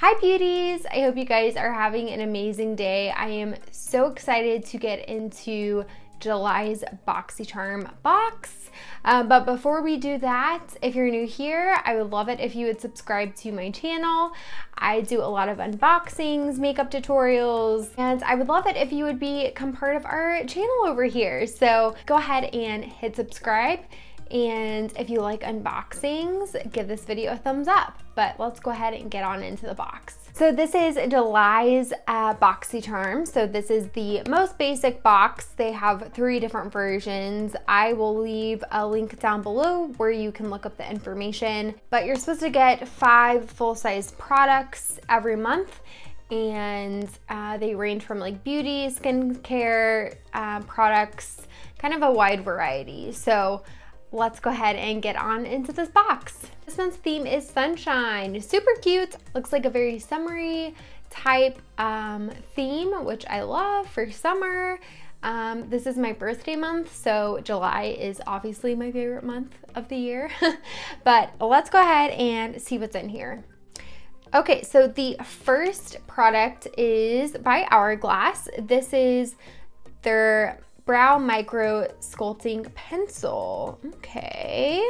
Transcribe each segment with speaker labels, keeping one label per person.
Speaker 1: Hi beauties! I hope you guys are having an amazing day. I am so excited to get into July's BoxyCharm box. Uh, but before we do that, if you're new here, I would love it if you would subscribe to my channel. I do a lot of unboxings, makeup tutorials, and I would love it if you would become part of our channel over here. So go ahead and hit subscribe and if you like unboxings, give this video a thumbs up. But let's go ahead and get on into the box. So this is July's uh, BoxyCharm. So this is the most basic box. They have three different versions. I will leave a link down below where you can look up the information. But you're supposed to get five full-size products every month and uh, they range from like beauty, skincare uh, products, kind of a wide variety. So let's go ahead and get on into this box. This month's theme is sunshine. Super cute. Looks like a very summery type um, theme, which I love for summer. Um, this is my birthday month, so July is obviously my favorite month of the year. but let's go ahead and see what's in here. Okay, so the first product is by Hourglass. This is their Brow Micro Sculpting Pencil. Okay.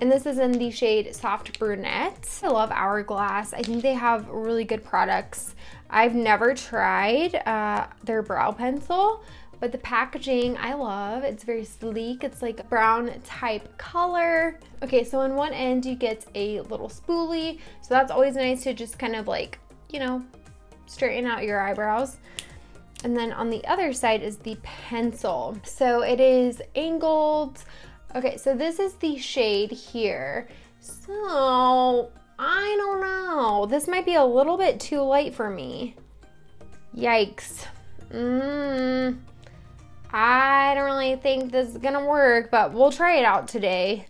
Speaker 1: And this is in the shade Soft Brunette. I love Hourglass. I think they have really good products. I've never tried uh, their brow pencil, but the packaging I love. It's very sleek. It's like brown type color. Okay, so on one end you get a little spoolie. So that's always nice to just kind of like, you know, straighten out your eyebrows. And then on the other side is the pencil. So it is angled. Okay, so this is the shade here. So I don't know. This might be a little bit too light for me. Yikes. Mmm. I don't really think this is gonna work, but we'll try it out today.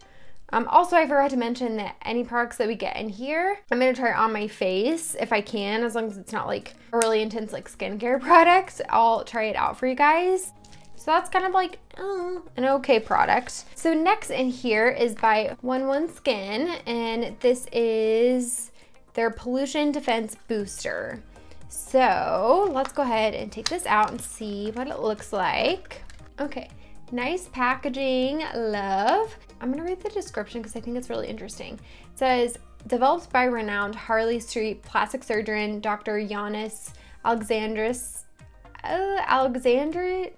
Speaker 1: Um, also, I forgot to mention that any products that we get in here, I'm gonna try on my face if I can, as long as it's not like a really intense like skincare product. I'll try it out for you guys. So that's kind of like uh, an okay product. So next in here is by One One Skin, and this is their Pollution Defense Booster. So let's go ahead and take this out and see what it looks like. Okay, nice packaging, love. I'm gonna read the description because I think it's really interesting. It says, developed by renowned Harley Street plastic surgeon, Dr. Giannis Alexandris, uh, Alexandridis?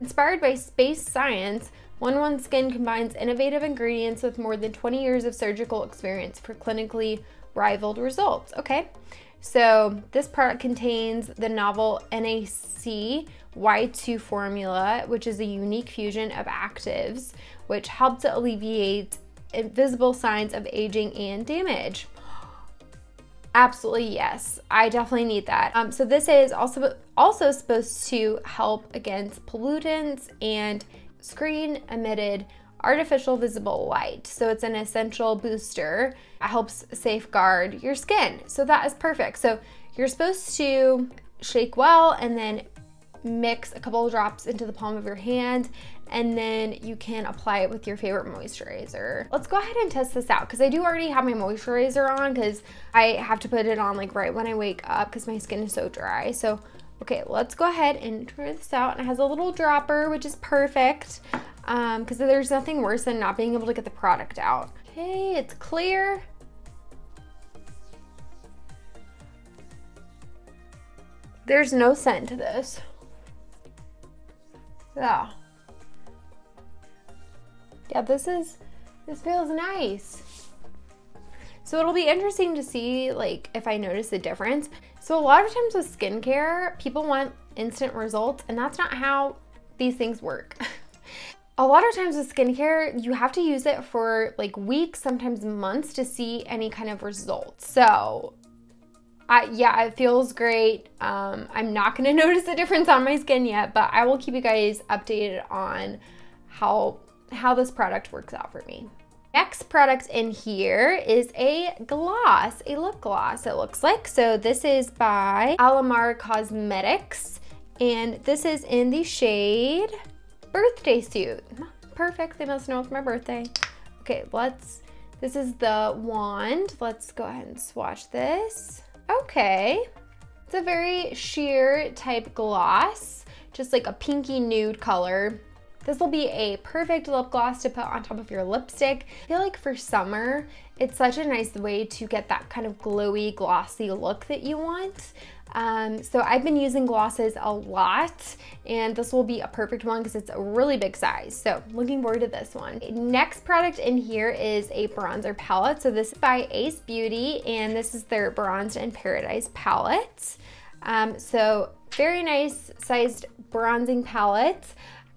Speaker 1: Inspired by space science, One One Skin combines innovative ingredients with more than 20 years of surgical experience for clinically rivaled results. Okay, so this product contains the novel NAC Y2 formula, which is a unique fusion of actives, which help to alleviate invisible signs of aging and damage. Absolutely yes, I definitely need that. Um, so this is also also supposed to help against pollutants and screen emitted artificial visible light. So it's an essential booster. It helps safeguard your skin. So that is perfect. So you're supposed to shake well and then mix a couple drops into the palm of your hand and then you can apply it with your favorite moisturizer. Let's go ahead and test this out because I do already have my moisturizer on because I have to put it on like right when I wake up because my skin is so dry. So, okay, let's go ahead and try this out. And it has a little dropper, which is perfect because um, there's nothing worse than not being able to get the product out. Okay, it's clear. There's no scent to this. Yeah. Yeah, this is, this feels nice. So it'll be interesting to see like if I notice a difference. So a lot of times with skincare, people want instant results and that's not how these things work. a lot of times with skincare, you have to use it for like weeks, sometimes months to see any kind of results. So I, yeah, it feels great. Um, I'm not gonna notice a difference on my skin yet, but I will keep you guys updated on how, how this product works out for me. Next product in here is a gloss, a lip gloss it looks like. So this is by Alamar Cosmetics and this is in the shade Birthday Suit. Perfect, they must know it's my birthday. Okay, let's This is the wand. Let's go ahead and swatch this. Okay. It's a very sheer type gloss, just like a pinky nude color. This will be a perfect lip gloss to put on top of your lipstick. I feel like for summer, it's such a nice way to get that kind of glowy, glossy look that you want. Um, so I've been using glosses a lot and this will be a perfect one because it's a really big size. So looking forward to this one. Next product in here is a bronzer palette. So this is by Ace Beauty and this is their Bronzed in Paradise palette. Um, so very nice sized bronzing palette.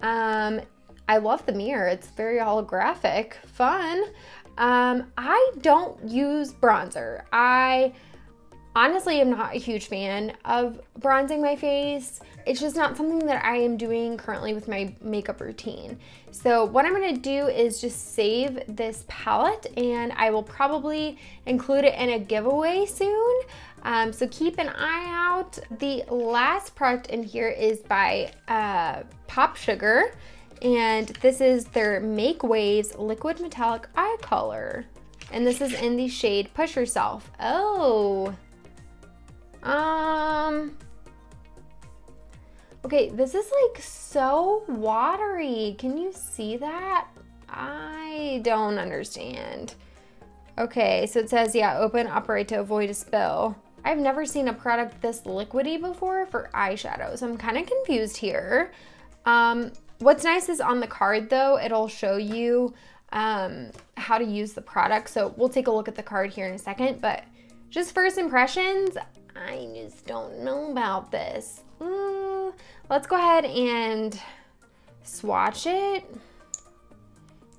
Speaker 1: Um, I love the mirror. It's very holographic, fun. Um, I don't use bronzer. I honestly i am not a huge fan of bronzing my face. It's just not something that I am doing currently with my makeup routine. So what I'm gonna do is just save this palette and I will probably include it in a giveaway soon. Um, so keep an eye out. The last product in here is by uh, Pop Sugar and this is their Make Waves Liquid Metallic Eye Color. And this is in the shade Push Yourself. Oh, um, okay, this is like so watery. Can you see that? I don't understand. Okay, so it says, yeah, open, operate to avoid a spill. I've never seen a product this liquidy before for eyeshadow, so I'm kind of confused here. Um, what's nice is on the card though, it'll show you um, how to use the product. So we'll take a look at the card here in a second, but just first impressions, I just don't know about this. Mm, let's go ahead and swatch it.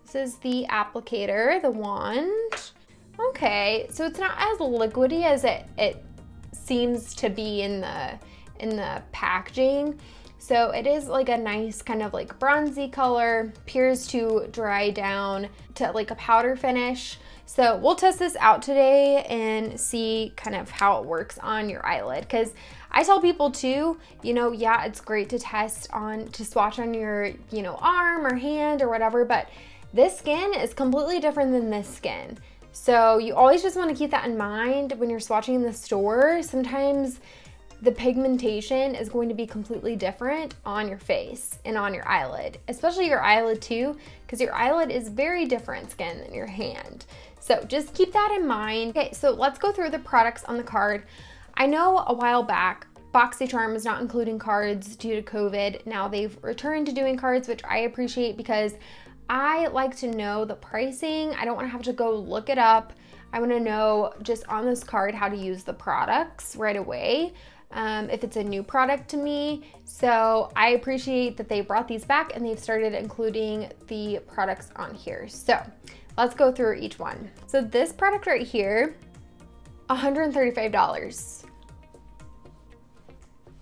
Speaker 1: This is the applicator, the wand. Okay, so it's not as liquidy as it, it seems to be in the in the packaging. So it is like a nice kind of like bronzy color, appears to dry down to like a powder finish. So we'll test this out today and see kind of how it works on your eyelid because I tell people too, you know, yeah, it's great to test on, to swatch on your, you know, arm or hand or whatever, but this skin is completely different than this skin. So you always just want to keep that in mind when you're swatching in the store. Sometimes the pigmentation is going to be completely different on your face and on your eyelid, especially your eyelid too, because your eyelid is very different skin than your hand. So just keep that in mind. Okay, so let's go through the products on the card. I know a while back, BoxyCharm was not including cards due to COVID. Now they've returned to doing cards, which I appreciate because I like to know the pricing. I don't want to have to go look it up. I want to know just on this card how to use the products right away um, if it's a new product to me. So I appreciate that they brought these back and they've started including the products on here. So let's go through each one. So this product right here, $135.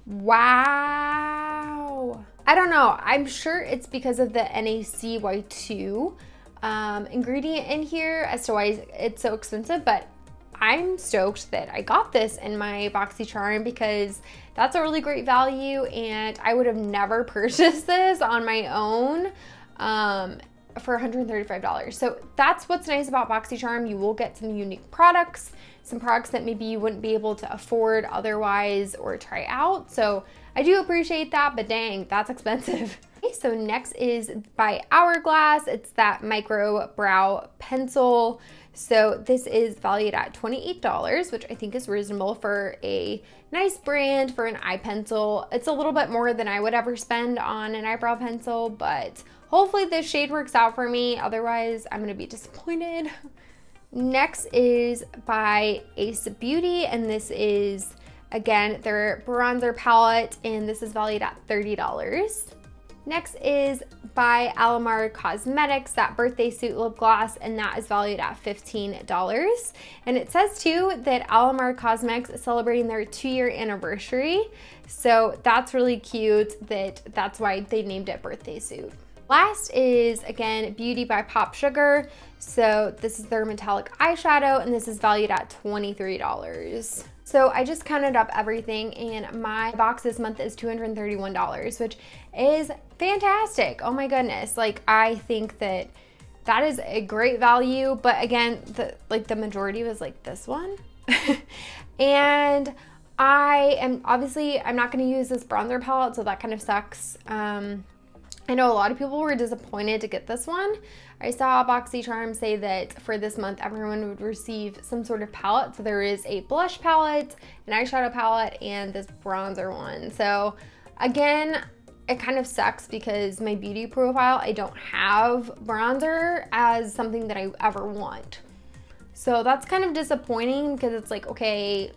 Speaker 1: Wow. I don't know. I'm sure it's because of the NAC Y2 um, ingredient in here as to why it's so expensive, but I'm stoked that I got this in my BoxyCharm because that's a really great value and I would have never purchased this on my own um, for $135. So that's what's nice about BoxyCharm. You will get some unique products, some products that maybe you wouldn't be able to afford otherwise or try out. So I do appreciate that, but dang, that's expensive. Okay, so next is by Hourglass. It's that micro brow pencil. So this is valued at $28, which I think is reasonable for a nice brand for an eye pencil. It's a little bit more than I would ever spend on an eyebrow pencil, but hopefully this shade works out for me. Otherwise, I'm gonna be disappointed. Next is by Ace Beauty, and this is, again, their bronzer palette, and this is valued at $30. Next is by Alamar Cosmetics, that birthday suit lip gloss, and that is valued at $15. And it says too that Alamar Cosmetics is celebrating their two year anniversary. So that's really cute that that's why they named it birthday suit. Last is, again, Beauty by Pop Sugar. So this is their metallic eyeshadow, and this is valued at $23. So I just counted up everything and my box this month is $231, which is fantastic. Oh my goodness. Like I think that that is a great value. But again, the like the majority was like this one. and I am obviously I'm not going to use this bronzer palette, so that kind of sucks. Um, I know a lot of people were disappointed to get this one. I saw BoxyCharm say that for this month, everyone would receive some sort of palette. So there is a blush palette, an eyeshadow palette, and this bronzer one. So again, it kind of sucks because my beauty profile, I don't have bronzer as something that I ever want. So that's kind of disappointing because it's like, okay,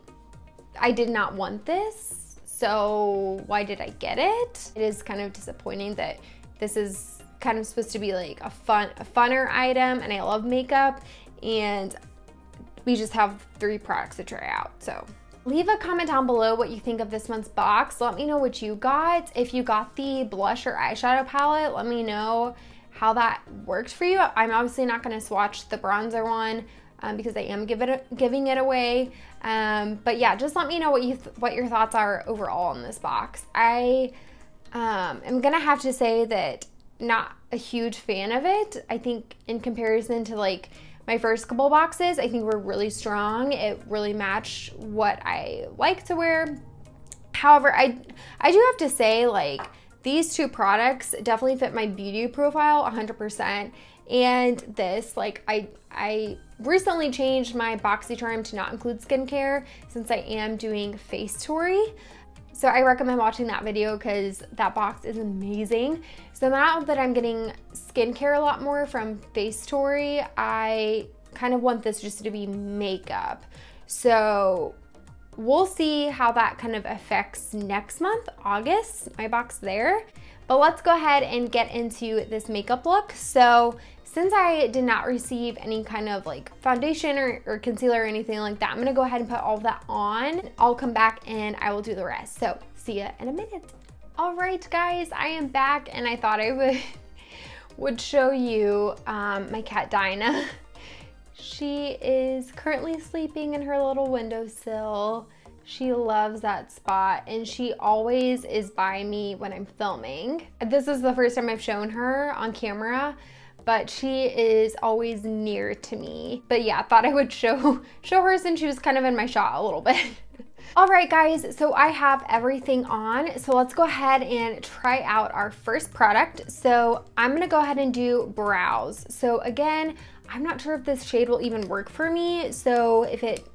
Speaker 1: I did not want this. So why did I get it? It is kind of disappointing that this is kind of supposed to be like a fun, a funner item and I love makeup and we just have three products to try out. So leave a comment down below what you think of this month's box. Let me know what you got. If you got the blush or eyeshadow palette, let me know how that worked for you. I'm obviously not gonna swatch the bronzer one um, because I am give it, giving it away. Um, but yeah, just let me know what you what your thoughts are overall in this box. I um, I'm gonna have to say that not a huge fan of it. I think in comparison to like my first couple boxes, I think were really strong. It really matched what I like to wear. However, I I do have to say like these two products definitely fit my beauty profile 100% and this like I I recently changed my BoxyCharm to not include skincare since I am doing FaceTory. So I recommend watching that video because that box is amazing. So now that I'm getting skincare a lot more from FaceTory, I kind of want this just to be makeup. So we'll see how that kind of affects next month, August, my box there. But let's go ahead and get into this makeup look. So since I did not receive any kind of like foundation or, or concealer or anything like that, I'm gonna go ahead and put all that on. I'll come back and I will do the rest. So see ya in a minute. All right, guys, I am back and I thought I would, would show you um, my cat Dinah. She is currently sleeping in her little windowsill. She loves that spot and she always is by me when I'm filming. This is the first time I've shown her on camera, but she is always near to me. But yeah, thought I would show, show her since she was kind of in my shot a little bit. All right, guys, so I have everything on. So let's go ahead and try out our first product. So I'm gonna go ahead and do brows. So again, I'm not sure if this shade will even work for me. So if it,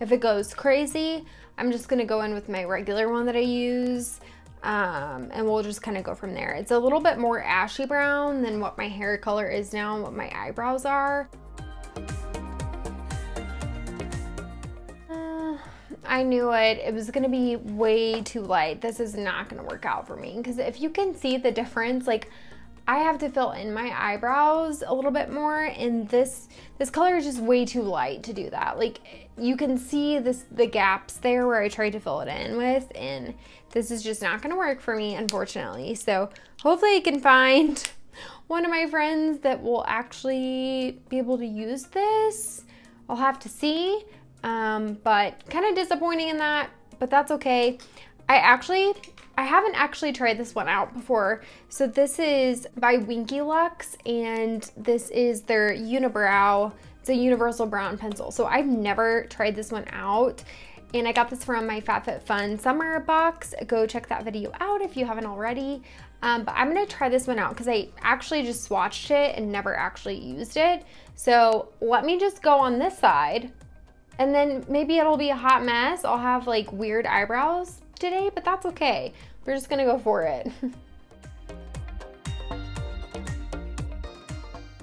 Speaker 1: if it goes crazy, I'm just gonna go in with my regular one that I use um, and we'll just kind of go from there. It's a little bit more ashy brown than what my hair color is now and what my eyebrows are. Uh, I knew it. It was gonna be way too light. This is not gonna work out for me because if you can see the difference, like I have to fill in my eyebrows a little bit more and this this color is just way too light to do that. Like you can see this the gaps there where I tried to fill it in with and this is just not gonna work for me unfortunately. So hopefully I can find one of my friends that will actually be able to use this. I'll have to see, um, but kind of disappointing in that, but that's okay. I actually I haven't actually tried this one out before. So this is by Winky Lux and this is their Unibrow. It's a universal brown pencil. So I've never tried this one out and I got this from my FabFitFun summer box. Go check that video out if you haven't already. Um, but I'm gonna try this one out because I actually just swatched it and never actually used it. So let me just go on this side and then maybe it'll be a hot mess. I'll have like weird eyebrows today, but that's okay. We're just gonna go for it.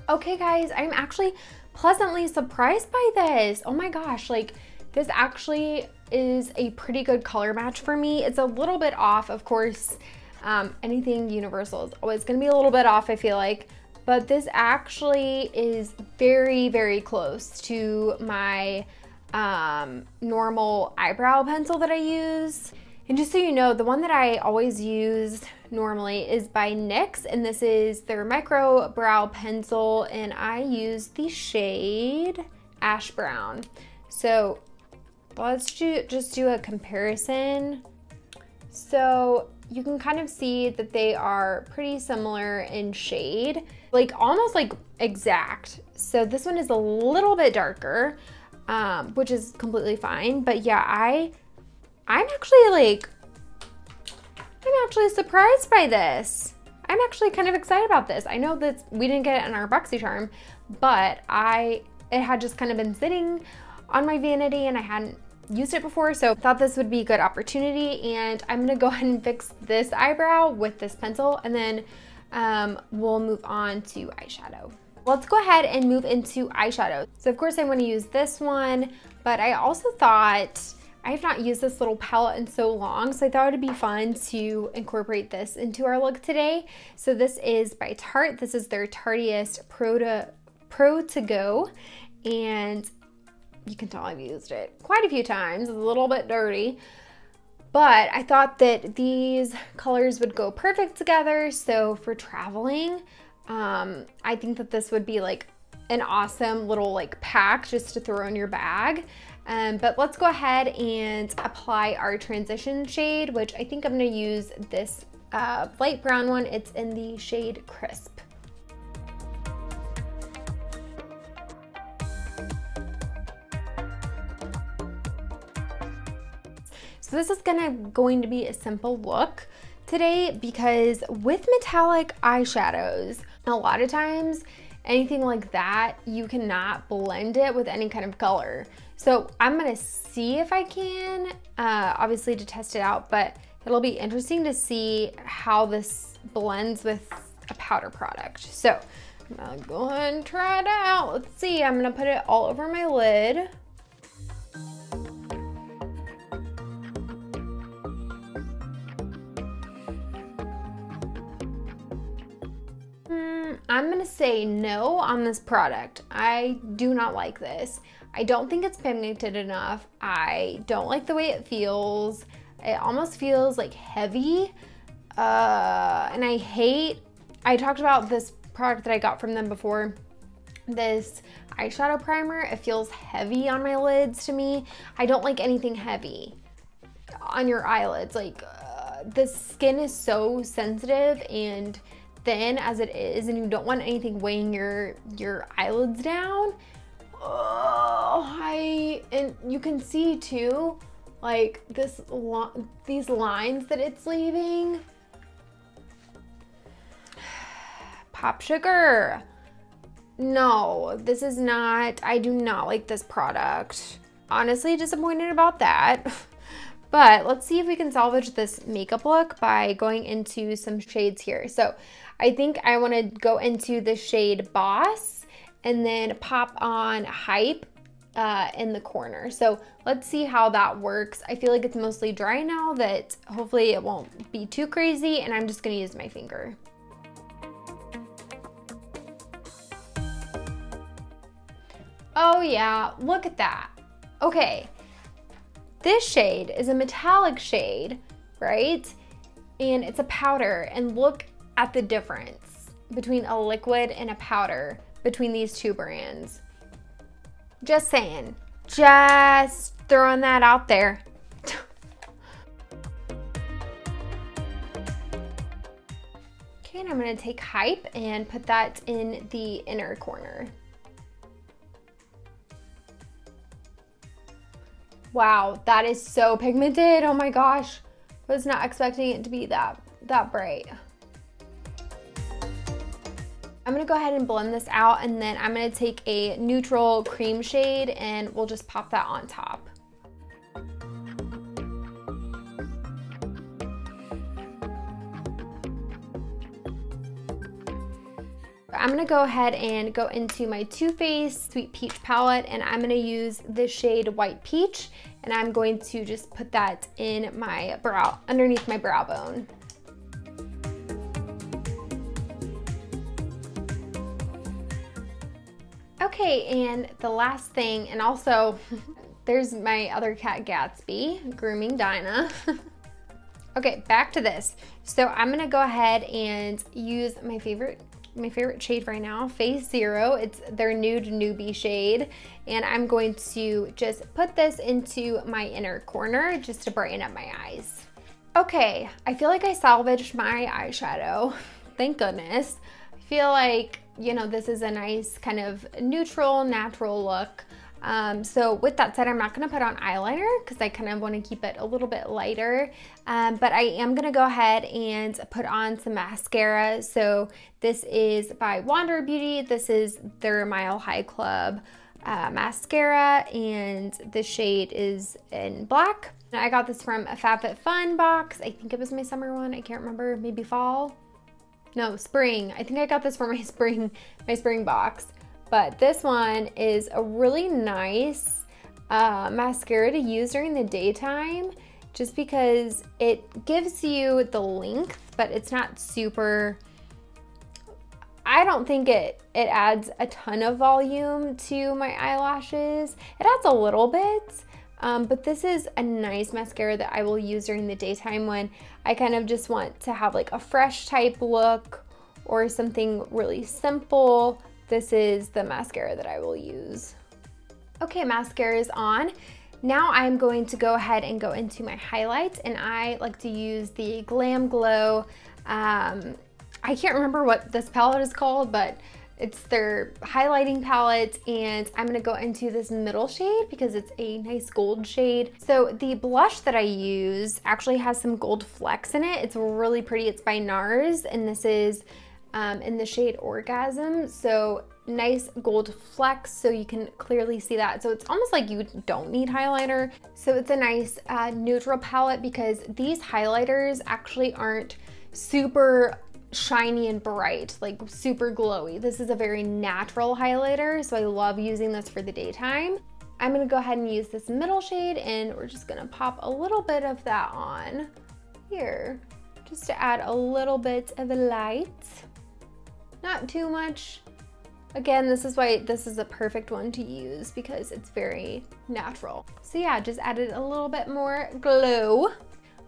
Speaker 1: okay guys, I'm actually pleasantly surprised by this. Oh my gosh, like this actually is a pretty good color match for me. It's a little bit off, of course, um, anything universal is always gonna be a little bit off, I feel like, but this actually is very, very close to my um, normal eyebrow pencil that I use. And just so you know, the one that I always use normally is by NYX, and this is their micro brow pencil, and I use the shade Ash Brown. So let's do, just do a comparison. So you can kind of see that they are pretty similar in shade, like almost like exact. So this one is a little bit darker, um, which is completely fine. But yeah, I, I'm actually like, I'm actually surprised by this. I'm actually kind of excited about this. I know that we didn't get it in our BoxyCharm, but I, it had just kind of been sitting on my vanity and I hadn't used it before, so thought this would be a good opportunity. And I'm gonna go ahead and fix this eyebrow with this pencil and then um, we'll move on to eyeshadow. Let's go ahead and move into eyeshadow. So of course I wanna use this one, but I also thought, I have not used this little palette in so long, so I thought it'd be fun to incorporate this into our look today. So this is by Tarte. This is their Tarteist Pro to, Pro to Go, and you can tell I've used it quite a few times. It's a little bit dirty, but I thought that these colors would go perfect together. So for traveling, um, I think that this would be like an awesome little like pack just to throw in your bag. Um, but let's go ahead and apply our transition shade, which I think I'm gonna use this uh, light brown one. It's in the shade Crisp. So this is gonna going to be a simple look today because with metallic eyeshadows, a lot of times anything like that, you cannot blend it with any kind of color. So I'm gonna see if I can, uh, obviously to test it out, but it'll be interesting to see how this blends with a powder product. So I'm gonna go ahead and try it out. Let's see, I'm gonna put it all over my lid. I'm gonna say no on this product. I do not like this. I don't think it's pigmented enough. I don't like the way it feels. It almost feels like heavy. Uh, and I hate, I talked about this product that I got from them before, this eyeshadow primer. It feels heavy on my lids to me. I don't like anything heavy on your eyelids. Like uh, the skin is so sensitive and thin as it is and you don't want anything weighing your your eyelids down oh I and you can see too like this these lines that it's leaving. Pop sugar. No this is not I do not like this product. Honestly disappointed about that But let's see if we can salvage this makeup look by going into some shades here. So I think I wanna go into the shade Boss and then pop on Hype uh, in the corner. So let's see how that works. I feel like it's mostly dry now that hopefully it won't be too crazy and I'm just gonna use my finger. Oh yeah, look at that. Okay, this shade is a metallic shade, right? And it's a powder and look at the difference between a liquid and a powder between these two brands. Just saying, just throwing that out there. okay, and I'm gonna take Hype and put that in the inner corner. Wow, that is so pigmented. Oh my gosh. I was not expecting it to be that, that bright. I'm gonna go ahead and blend this out and then I'm gonna take a neutral cream shade and we'll just pop that on top. I'm gonna go ahead and go into my Too Faced Sweet Peach palette and I'm gonna use the shade White Peach and I'm going to just put that in my brow, underneath my brow bone. Okay, and the last thing, and also there's my other cat Gatsby, grooming Dinah. okay, back to this. So I'm gonna go ahead and use my favorite my favorite shade right now, Phase Zero. It's their Nude Newbie shade. And I'm going to just put this into my inner corner just to brighten up my eyes. Okay, I feel like I salvaged my eyeshadow. Thank goodness. I feel like, you know, this is a nice kind of neutral, natural look. Um, so with that said, I'm not gonna put on eyeliner because I kind of wanna keep it a little bit lighter. Um, but I am gonna go ahead and put on some mascara. So this is by Wander Beauty. This is their Mile High Club uh, mascara and the shade is in black. I got this from a FabFitFun box. I think it was my summer one. I can't remember, maybe fall. No, spring. I think I got this for my spring, my spring box. But this one is a really nice uh, mascara to use during the daytime just because it gives you the length, but it's not super, I don't think it, it adds a ton of volume to my eyelashes. It adds a little bit, um, but this is a nice mascara that I will use during the daytime when I kind of just want to have like a fresh type look or something really simple. This is the mascara that I will use. Okay, mascara is on. Now I'm going to go ahead and go into my highlights and I like to use the Glam Glow, um, I can't remember what this palette is called, but it's their highlighting palette and I'm gonna go into this middle shade because it's a nice gold shade. So the blush that I use actually has some gold flecks in it. It's really pretty. It's by NARS and this is um, in the shade Orgasm. So nice gold flecks so you can clearly see that. So it's almost like you don't need highlighter. So it's a nice uh, neutral palette because these highlighters actually aren't super shiny and bright, like super glowy. This is a very natural highlighter, so I love using this for the daytime. I'm gonna go ahead and use this middle shade and we're just gonna pop a little bit of that on here, just to add a little bit of light. Not too much. Again, this is why this is a perfect one to use because it's very natural. So yeah, just added a little bit more glow.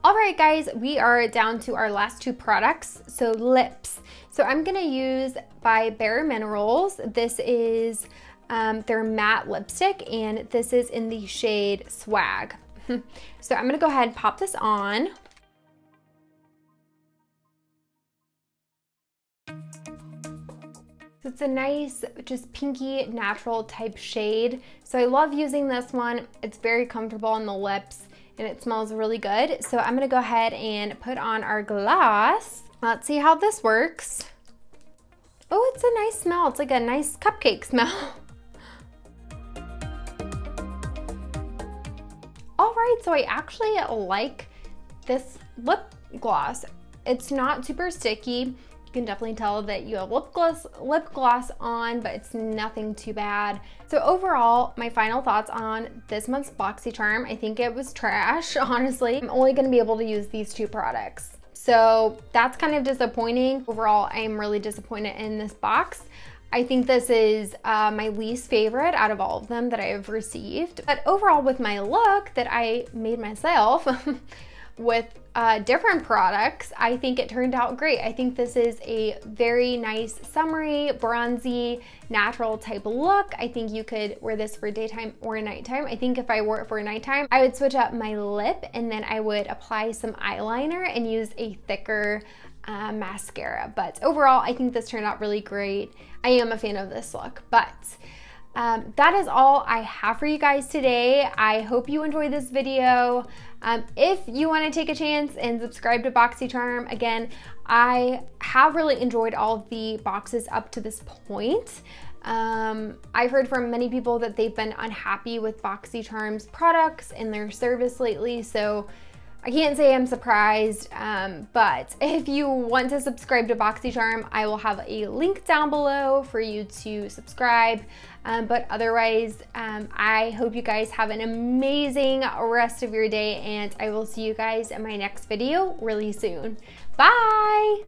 Speaker 1: All right, guys, we are down to our last two products. So lips. So I'm gonna use by Bare Minerals. This is um, their matte lipstick and this is in the shade Swag. so I'm gonna go ahead and pop this on. So it's a nice, just pinky, natural type shade. So I love using this one. It's very comfortable on the lips and it smells really good. So I'm gonna go ahead and put on our gloss. Let's see how this works. Oh, it's a nice smell. It's like a nice cupcake smell. All right, so I actually like this lip gloss. It's not super sticky can definitely tell that you have lip gloss, lip gloss on, but it's nothing too bad. So overall, my final thoughts on this month's BoxyCharm, I think it was trash, honestly. I'm only gonna be able to use these two products. So that's kind of disappointing. Overall, I am really disappointed in this box. I think this is uh, my least favorite out of all of them that I have received. But overall with my look that I made myself, with uh, different products, I think it turned out great. I think this is a very nice summery, bronzy, natural type look. I think you could wear this for daytime or nighttime. I think if I wore it for nighttime, I would switch up my lip and then I would apply some eyeliner and use a thicker uh, mascara. But overall, I think this turned out really great. I am a fan of this look, but um, that is all I have for you guys today. I hope you enjoyed this video. Um, if you want to take a chance and subscribe to BoxyCharm, again, I have really enjoyed all of the boxes up to this point. Um, I've heard from many people that they've been unhappy with BoxyCharm's products and their service lately, so I can't say I'm surprised, um, but if you want to subscribe to BoxyCharm, I will have a link down below for you to subscribe. Um, but otherwise, um, I hope you guys have an amazing rest of your day and I will see you guys in my next video really soon. Bye!